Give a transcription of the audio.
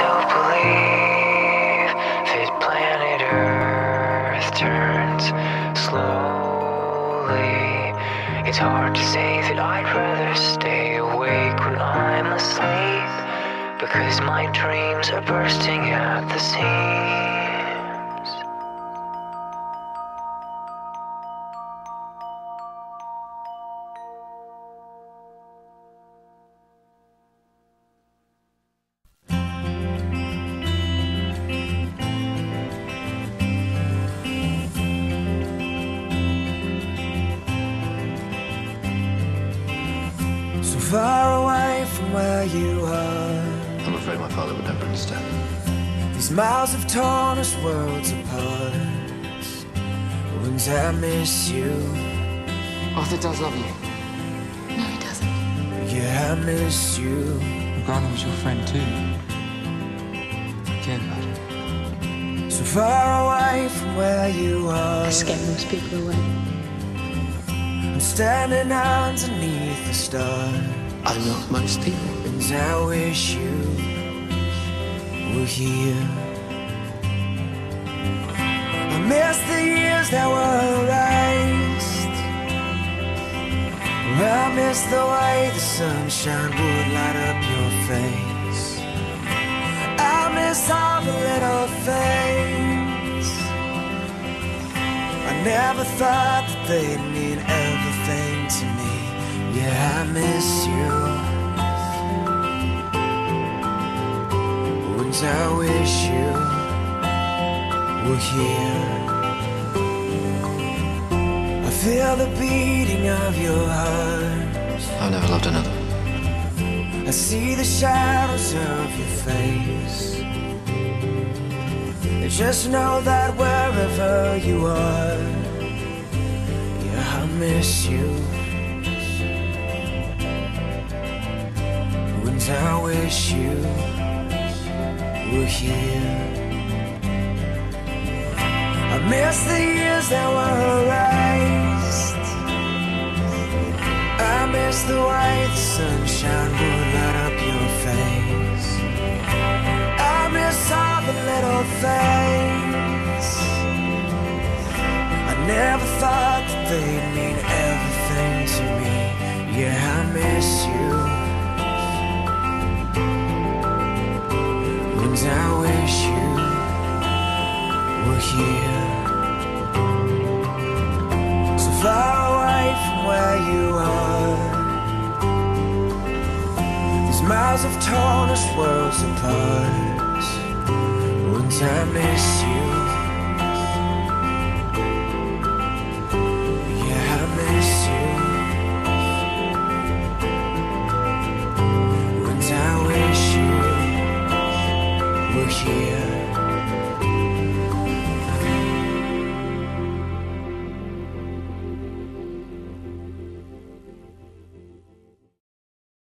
myself believe that planet Earth turns slowly. It's hard to say that I'd rather stay awake when I'm asleep because my dreams are bursting at the seams. So far away from where you are. I'm afraid my father would never understand. These miles have torn us worlds apart. Wouldn't I miss you? Arthur does love you. No, he doesn't. Yeah, I miss you. Morgana was your friend too. Cared about her. So far away from where you are. I scare most people away. I'm standing underneath the stars. I'm not most people. And I wish you were here. I miss the years that were erased. I miss the way the sunshine would light up your face. I miss all the little things. I never thought that they'd mean everything to me. Yeah, I miss you. Wouldn't I wish you were here? I feel the beating of your heart. I've never loved another. I see the shadows of your face. I just know that wherever you are, yeah, I miss you. Wish you were here? I miss the years that were erased. I miss the way the sunshine would light up your face. I miss all the little things. I never thought that they'd mean everything to me. Yeah, I miss And I wish you were here. So far away from where you are. These miles have torn us worlds apart. Wouldn't I miss you? cheer.